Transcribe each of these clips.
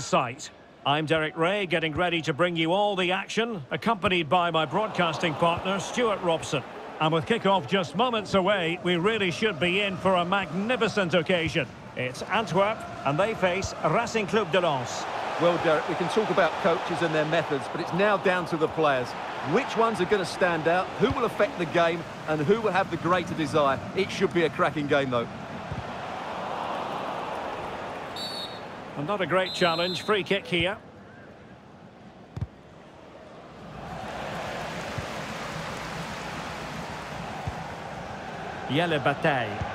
Sight. I'm Derek Rae, getting ready to bring you all the action, accompanied by my broadcasting partner, Stuart Robson. And with kick-off just moments away, we really should be in for a magnificent occasion. It's Antwerp, and they face Racing Club de Lens. Well, Derek, we can talk about coaches and their methods, but it's now down to the players. Which ones are going to stand out, who will affect the game, and who will have the greater desire? It should be a cracking game, though. And not a great challenge. Free kick here. Bataille.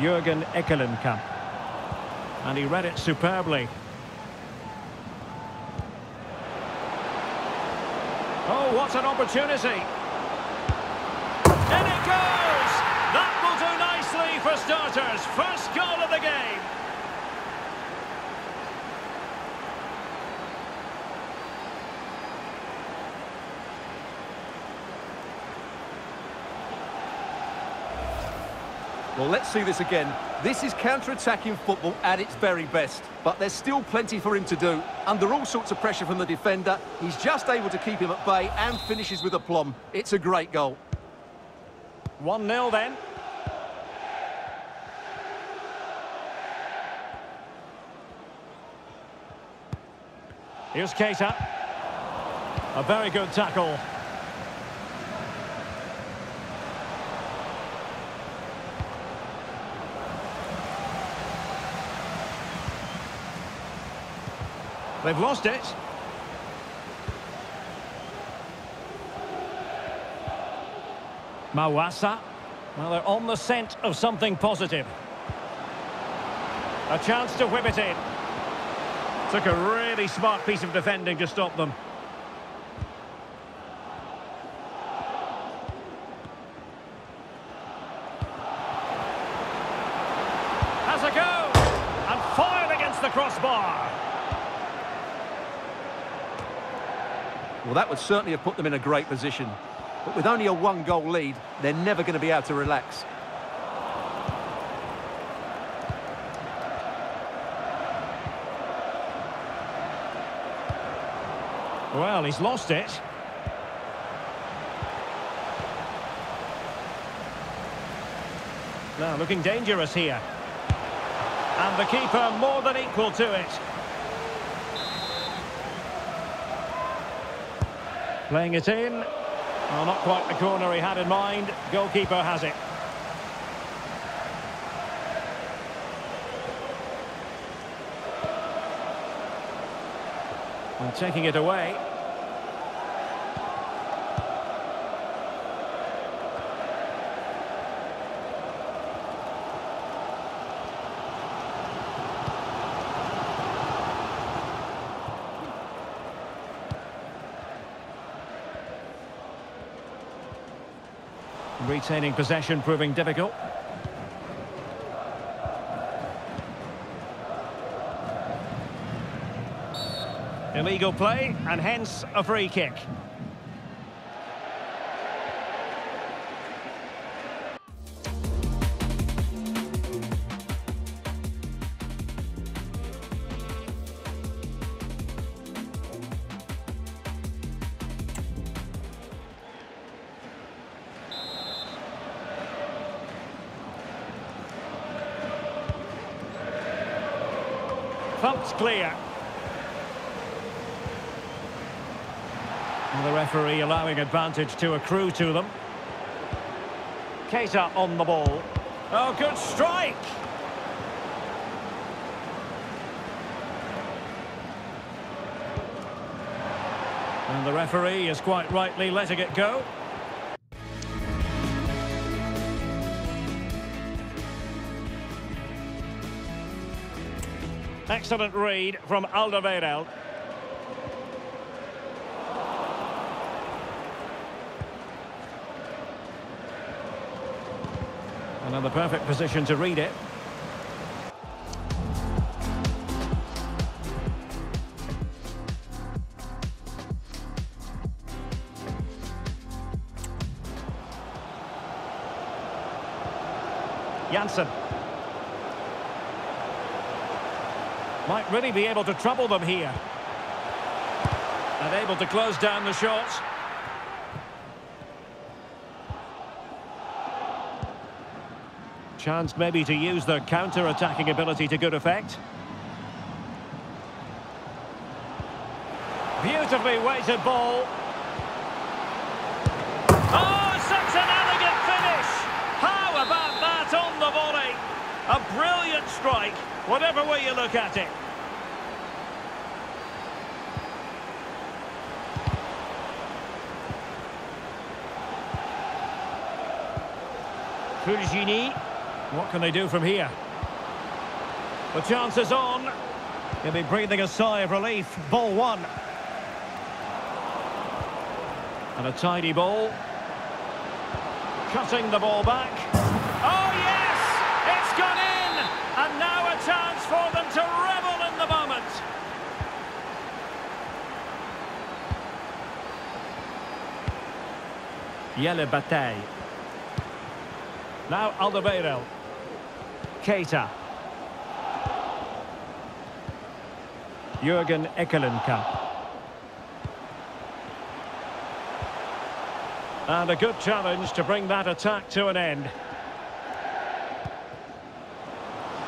Jurgen Ekkelenkamp. And he read it superbly. Oh, what an opportunity! And it goes! That will do nicely for starters. First goal of the game. Well, let's see this again. This is counter-attacking football at its very best. But there's still plenty for him to do. Under all sorts of pressure from the defender, he's just able to keep him at bay and finishes with aplomb. It's a great goal. 1-0 then. Here's Keita. A very good tackle. They've lost it. Mawasa. Well, they're on the scent of something positive. A chance to whip it in. Took a really smart piece of defending to stop them. Has a go! And fired against the crossbar. Well, that would certainly have put them in a great position. But with only a one-goal lead, they're never going to be able to relax. Well, he's lost it. Now, looking dangerous here. And the keeper more than equal to it. Playing it in. Well, not quite the corner he had in mind. Goalkeeper has it. And taking it away. Retaining possession proving difficult. Illegal play and hence a free kick. Thumped clear. And the referee allowing advantage to accrue to them. Keita on the ball. Oh, good strike! And the referee is quite rightly letting it go. Excellent read from Alderweireld. The perfect position to read it. Janssen. Might really be able to trouble them here. And able to close down the shots. Chance maybe to use their counter-attacking ability to good effect. Beautifully weighted ball. Oh, such an elegant finish! How about that on the volley? A brilliant strike, whatever way you look at it. Fulgini. What can they do from here? The chance is on. He'll be breathing a sigh of relief. Ball one. And a tidy ball. Cutting the ball back. Oh, yes! It's gone in! And now a chance for them to revel in the moment. Jelle Bataille. Now Alderweireld. Keita. Jurgen Ekkelenkamp. And a good challenge to bring that attack to an end.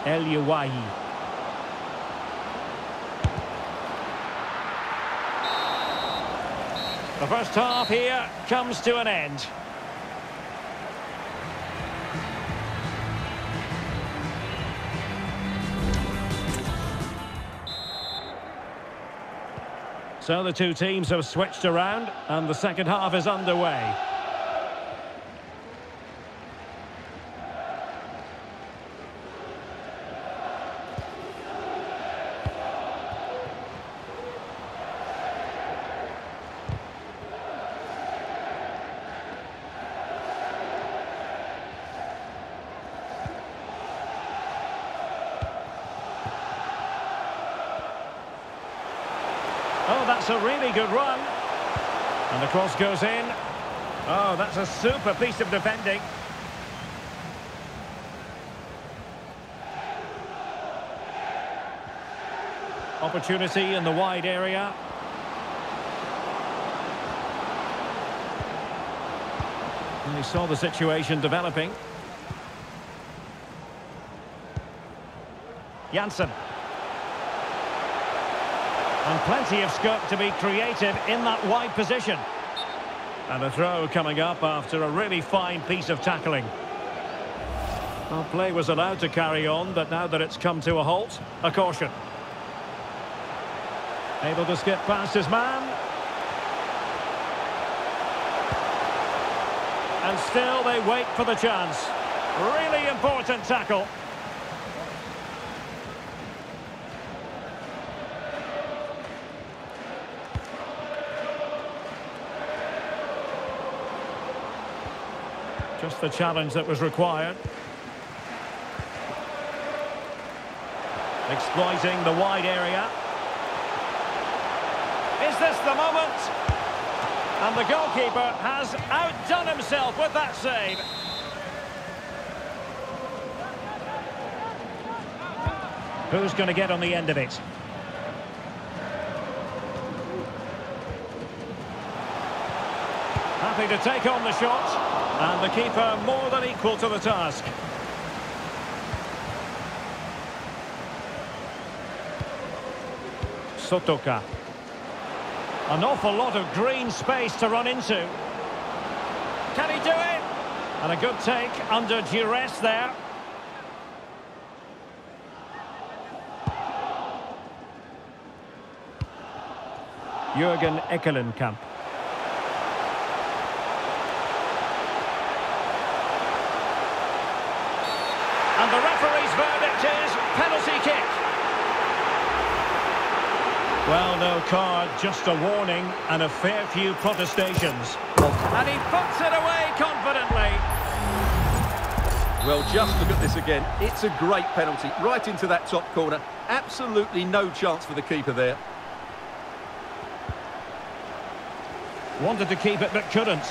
Elye Wahi. The first half here comes to an end. So the two teams have switched around and the second half is underway. That's a really good run. And the cross goes in. Oh, that's a super piece of defending. Opportunity in the wide area. And he saw the situation developing. Janssen. And plenty of scope to be creative in that wide position. And a throw coming up after a really fine piece of tackling. Well, play was allowed to carry on, but now that it's come to a halt, a caution. Able to skip past his man. And still they wait for the chance. Really important tackle. Just the challenge that was required. Exploiting the wide area. Is this the moment? And the goalkeeper has outdone himself with that save. Who's going to get on the end of it? Happy to take on the shot. And the keeper more than equal to the task. Sotoca. An awful lot of green space to run into. Can he do it? And a good take under duress there. Jurgen Ekkelenkamp. And the referee's verdict is penalty kick. Well, no card, just a warning and a fair few protestations. And he puts it away confidently. Well, just look at this again. It's a great penalty, right into that top corner. Absolutely no chance for the keeper there. Wanted to keep it, but couldn't.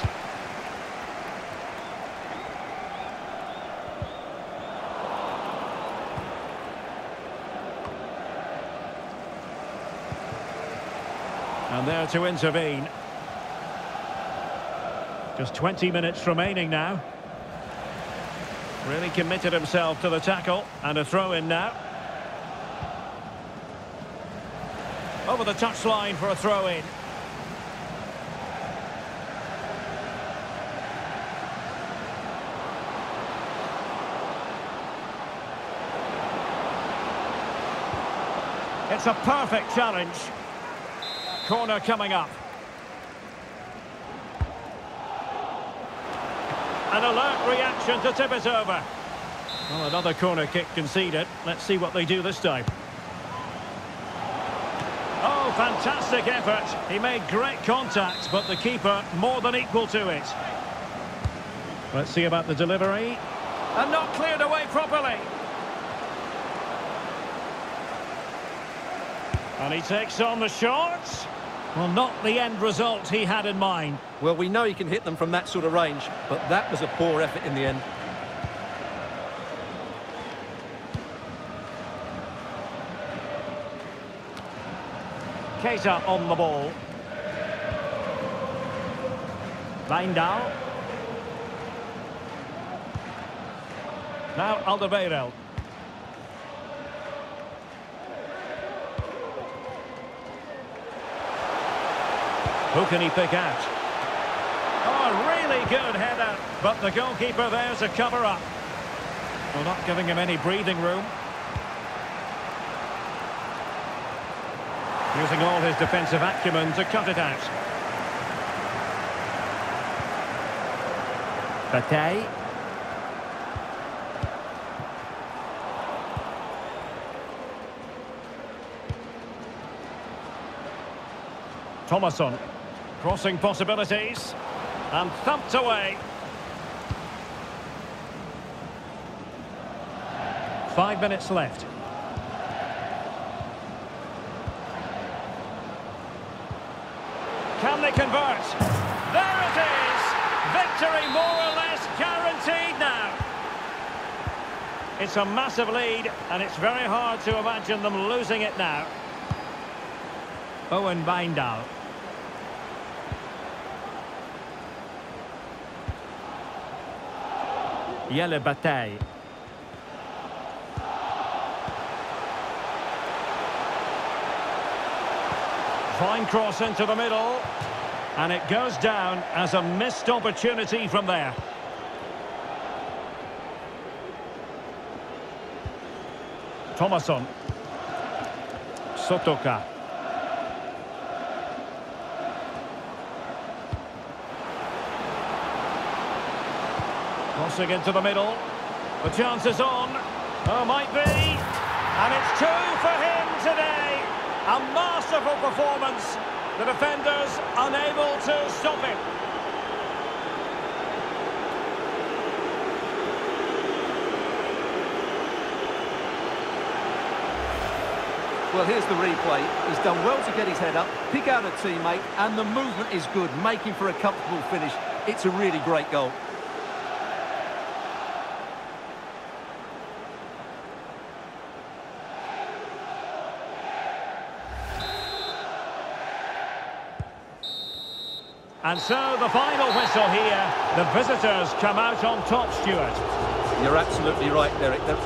And there to intervene. Just 20 minutes remaining now. Really committed himself to the tackle. And a throw in now. Over the touchline for a throw in. It's a perfect challenge. Corner coming up. An alert reaction to tip it over. Well, another corner kick conceded. Let's see what they do this time. Oh, fantastic effort. He made great contact, but the keeper more than equal to it. Let's see about the delivery. And not cleared away properly. And he takes on the shots. Well, not the end result he had in mind. Well, we know he can hit them from that sort of range, but that was a poor effort in the end. Keita on the ball. Wijndal. Now Alderweireld. Who can he pick out? Oh, really good header. But the goalkeeper there's a cover-up. Well, not giving him any breathing room. Using all his defensive acumen to cut it out. Bataille. Thomasson. Crossing possibilities. And thumped away. Five minutes left. Can they convert? There it is! Victory more or less guaranteed now. It's a massive lead, and it's very hard to imagine them losing it now. Owen Wijndal. Jelle Bataille. Fine cross into the middle. And it goes down as a missed opportunity from there. Thomasson. Sotoca. Crossing into the middle. The chance is on. Oh, might be. And it's two for him today. A masterful performance. The defenders unable to stop him. Well, here's the replay. He's done well to get his head up, pick out a teammate, and the movement is good, making for a comfortable finish. It's a really great goal. And so the final whistle here. The visitors come out on top, Stuart. You're absolutely right, Derek. They're